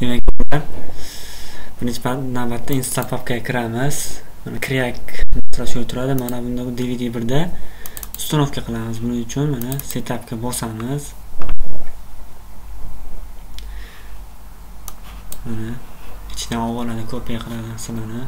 demak birinchi navbatda instapapkaga kiramiz. Mana kriyak shu turadi mana bunda dvd birda установка qilamiz. Buning uchun mana setapga bosamiz. Mana ichidan olib oladi kopiya qiladi. Narsalarni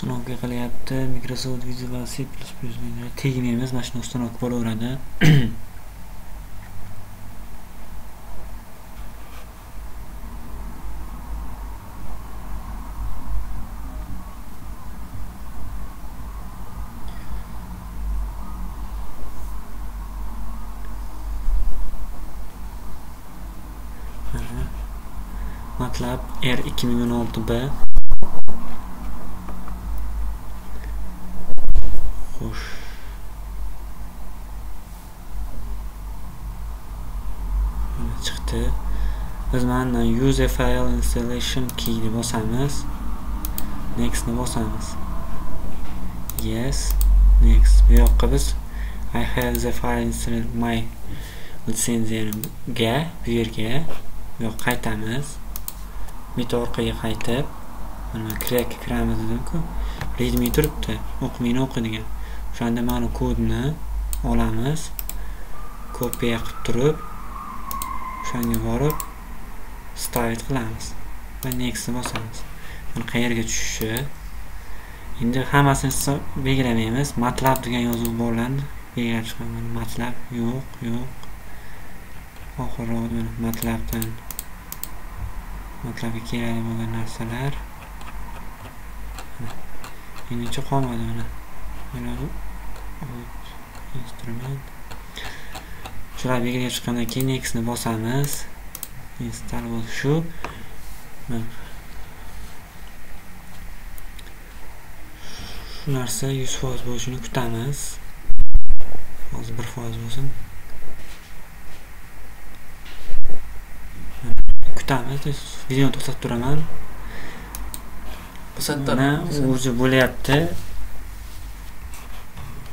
uстановка qilyapti microsoft visual c tegmaymiz mana shuni установка bo'laveradi matlab r2016b xo'sh chiqdi biz mana use file installation key deb bosamiz next ni bosamiz yes next. Bu yoqqa biz i have the file installed my litsenziyaga bu yerga bu yoqqa qaytamiz bitta orqaga qaytib mana crack kiramiz dedim-ku readme turibdi o'qimini o'qi degan o'shanda mana kodni olamiz. Kopiya qilib turib o'shanga borib stavit qilamiz va nextni bosamiz. Mana qayerga tushishi? Endi hammasini belgilamaymiz. Matlab degan yozuv borlarni belgilab chiqaman. Matlab yo'q yo'q. Oxiri matlabdan matlabga kerakli bo'lgan narsalar. Endi qolmadi mana. Mana instrument. Shular belgilab chiqqandan keyin nextni bosamiz install shu shu narsa yuz foiz bo'lishini kutamiz hozir bir foiz bo'lsin kutamiz videoni to'xtatib turaman mana o'zi bo'lyapti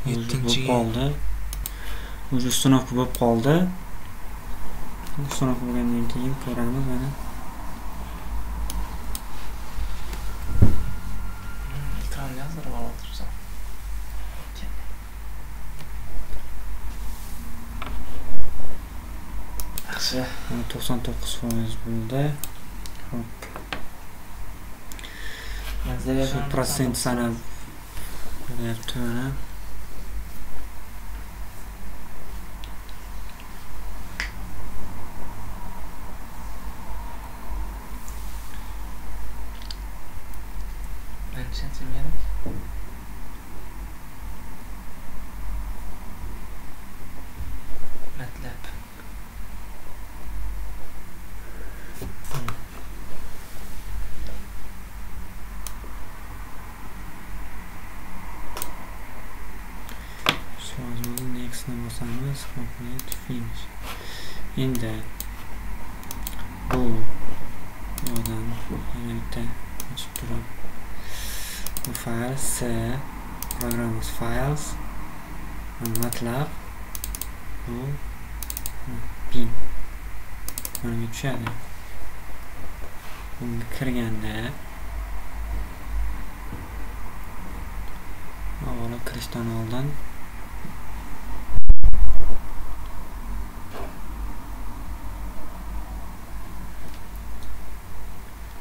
yettinchi qoldi. Уже установка bo'lib qoldi. Uстановка bo'lgandan keyin ko'ramiz mana. Yaxshi. To'qson to'qqiz foiz bo'ldi. Hop protsent sanab bo'lyapti mana birinchi matlab Sozini nextni bosamiz complete finish endi bu yoqdan yana bitta ochib turib files uh, programs files on MATLAB. No, bin Bunu geçelim. Bunu kirganda avvalo kirishdan oldin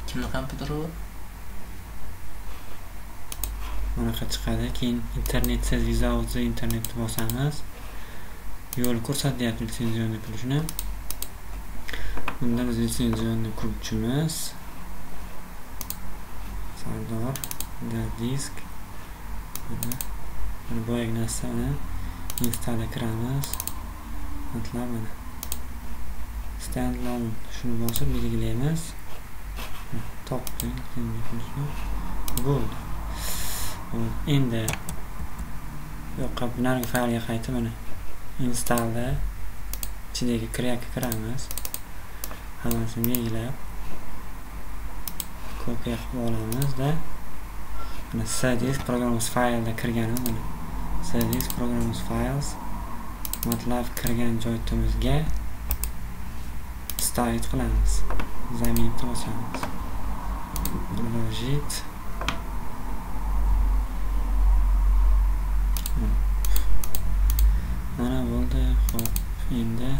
kimni kompyuteri bu bunaqa chiqadi keyin internetsiz without internetni bosamiz. Yo'l ko'rsatyapti litsenzionni qilishni Bunda biz litsenzionni kuruvchimiz Sardor disk. Mana mana boyagi narsani instaga kiramiz. Matlab mana. Standalone shuni bosib belgilaymiz topdik bo'ldi. Hmm. endi yoqqa narigi faylga qaytib mana installda ichidagi crackga kiramiz. Hammasini belgilab kopiya qilib olamizda mana cdisk programs faylda kirgan mana cdisk programs files matlab kirgan joyimizga ставить qilamiz. Zaminni bosamiz logit mana bo'ldi ho'p endi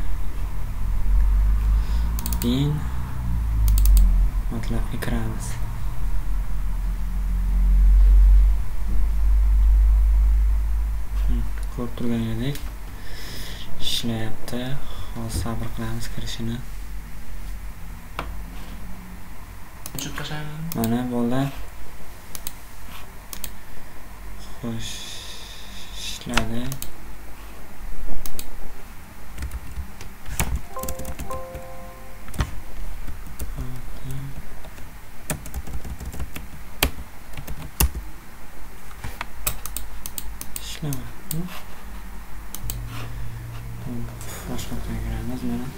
bin matlabga kiramiz Hmm, ko'rib turganingizdek ishlayapti. Hozir sabr qilamiz kirishini. Mana bo'ldi. Xo'sh ishladi ishlama boshqa kiramiz mana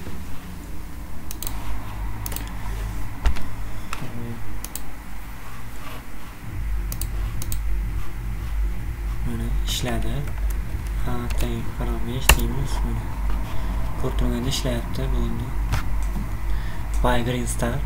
mana ishladi ha teng qirq besh deymiz mana ko'rib turganda ishlayapti bo'ldi buy green star